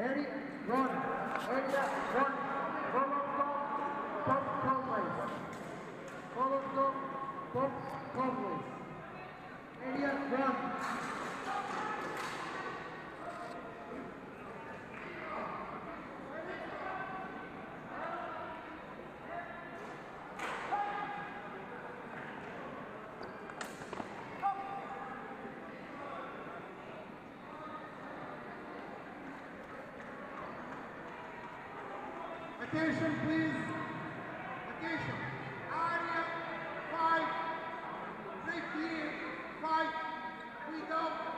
Eric Ron. Area 1. Colombo Pop Conway. Colombo Pop Conway. Area 1. Attention, please. Attention. Area 5, safety, 5, freedom.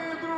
Pedro